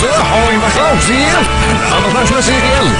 Så har vi varit avsnitt. Annars nästa serial.